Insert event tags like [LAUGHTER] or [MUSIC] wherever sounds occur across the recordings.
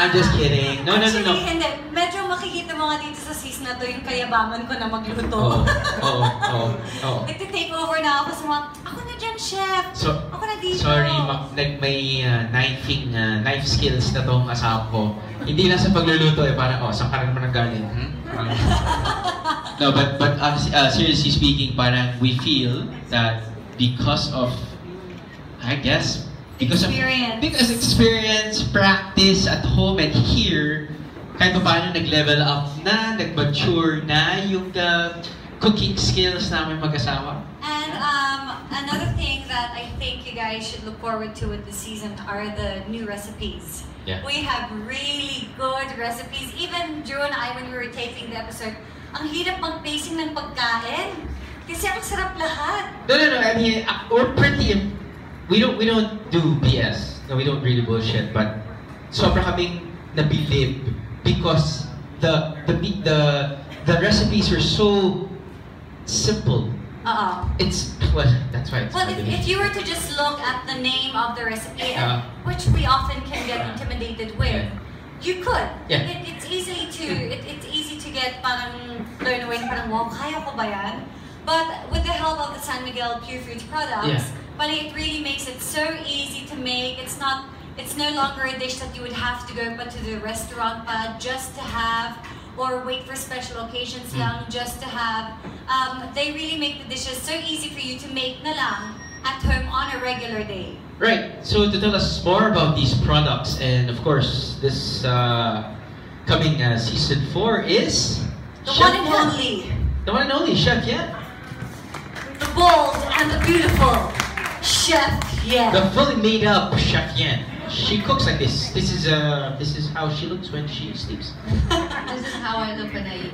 I'm just kidding. No, no, no, Actually, no. hindi. Medyo makikita mo nga dito sa season na to yung kayabangan ko na magluto. Oo, [LAUGHS] oo, oo, oo. Nagtitake over na ako sa mga, ako na dyan, chef. So, ako na dito. sorry, ma- nag may uh, knifing, uh, knife skills na tong asawa ko. Hindi lang sa pagluluto eh, parang, oh, saan ka rin naman nanggaling? Hmm? Parang- no, but, but uh, uh, seriously speaking, parang we feel that because of, I guess, because Experience. of because experience, practice at home and here, kahit pa paano nag-level up na, nag-mature na yung uh, cooking skills namin mag-asawa. And um, another thing that I think you guys should look forward to with the season are the new recipes. Yeah. We have really good recipes. Even Drew and I, when we were taping the episode, ang hirap mag-pacing ng pagkain. Kasi ang sarap lahat. No, no, no. I mean, uh, we're pretty. We don't. We don't do BS. No, we don't really bullshit. But sobra kaming nabilib because the the the the recipes are so simple. Oo. It's well. That's why it's Well, if, if you were to just look at the name of the recipe, Yeah. which we often can get intimidated with, you could. Yeah. It, it's easy to it, it's easy to get parang blown away, parang wow, kaya ko ba yan? But with the help of the San Miguel Pure Foods products, Yeah. Bali, it really makes it so easy to make. It's not it's no longer a dish that you would have to go but to the restaurant but just to have or wait for special occasions lang just to have. Um, they really make the dishes so easy for you to make na lang at home on a regular day. Right. So to tell us more about these products, and of course, this uh, coming uh, season four is The Chef one and only, The one and only Chef Yan. the bold and the beautiful Chef Yan. The fully made up Chef Yan. She cooks like this. This is uh, this is how she looks when she sleeps. [LAUGHS] This is how I look when I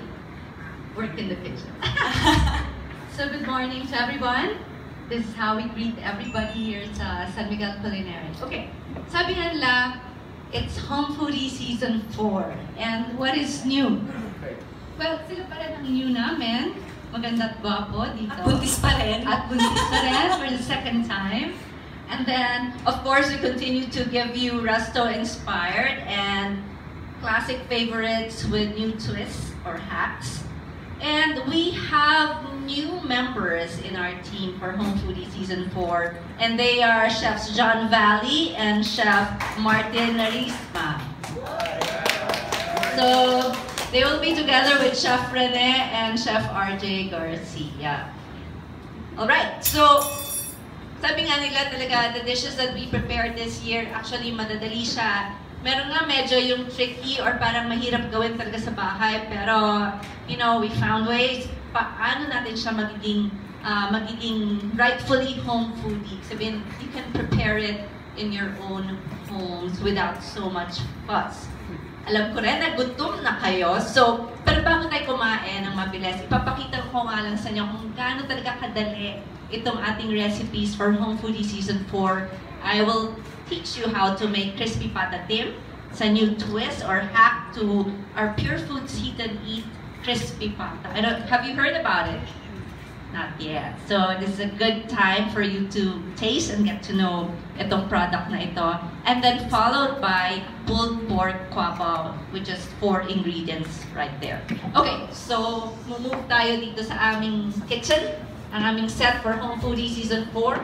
work in the kitchen. [LAUGHS] so good morning to everyone. This is how we greet everybody here at San Miguel Culinary. Okay, sabi nga nila, it's Home Foodie Season 4. And what is new? [LAUGHS] Well, sila pa rin ang new namin. Maganda at gwapo dito. At buntis pa rin. At buntis pa rin for the second time. And then, of course, we continue to give you resto-inspired and classic favorites with new twists or hacks. And we have new members in our team for Home Foodie Season 4. And they are Chefs John Valley and Chef Martin Narisma. So, they will be together with Chef Rene and Chef RJ Garcia. Alright, so sabi nga nila talaga, the dishes that we prepared this year, actually madadali siya. Meron nga medyo yung tricky or parang mahirap gawin talaga sa bahay, pero, you know, we found ways paano natin siya magiging, ah, magiging rightfully home foodie. Sabihin, you can prepare it in your own homes without so much fuss. Alam ko rin na gutom na kayo. So, pero bago tayo kumain ng mabilis, ipapakita ko nga lang sa inyo kung gaano talaga kadali itong ating recipes for Home Foodie Season 4. I will teach you how to make crispy patatim sa new twist or hack to our Pure Foods Heat and Eat crispy pata. I don't, have you heard about it? Not yet. So this is a good time for you to taste and get to know itong product na ito. And then followed by pulled pork quabaw, which is four ingredients right there. Okay, so move tayo dito sa aming kitchen, ang aming set for Home Foodie Season 4.